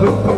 do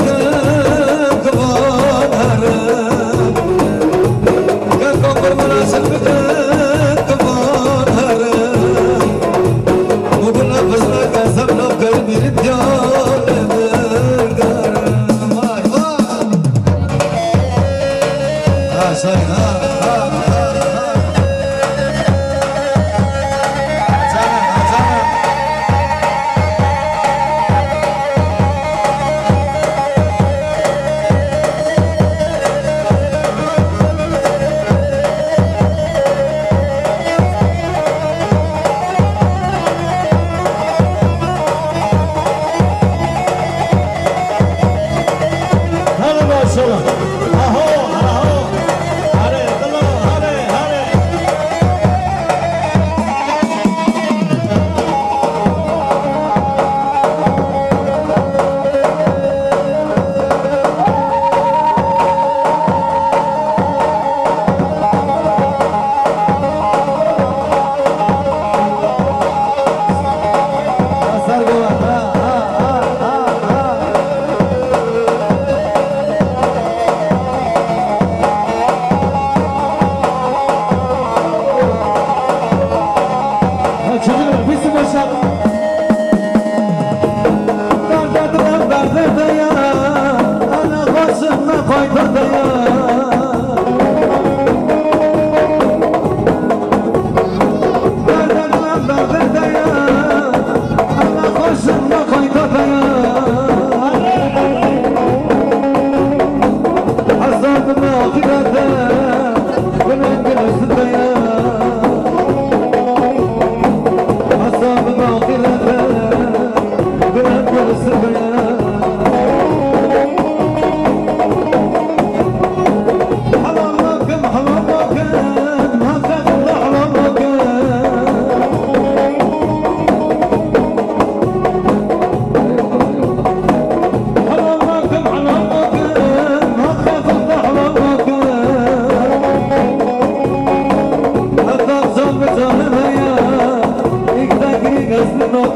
Oh.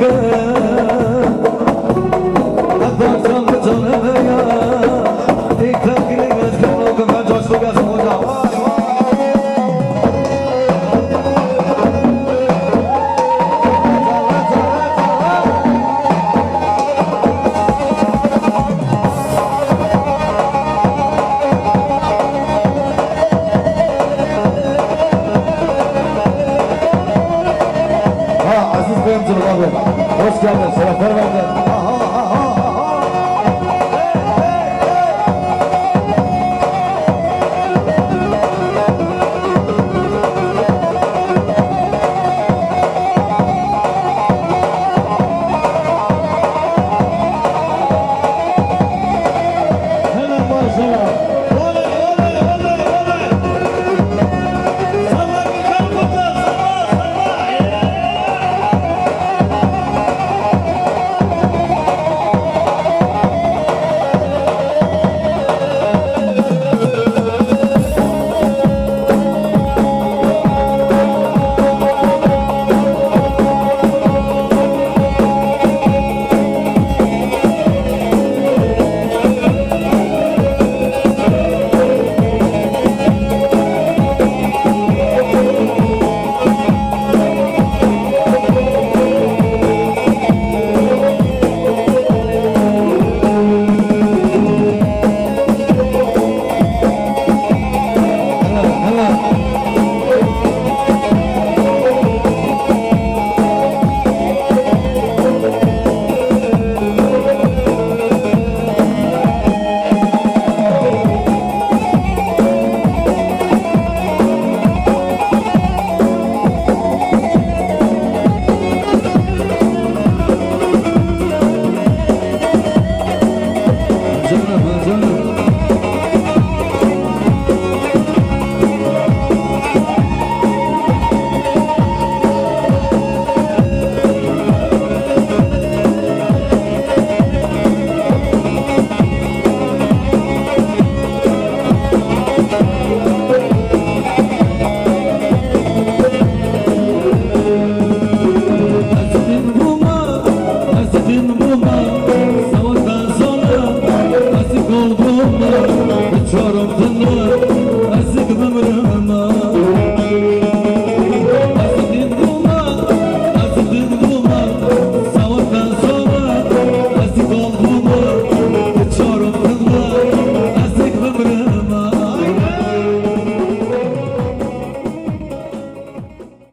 good.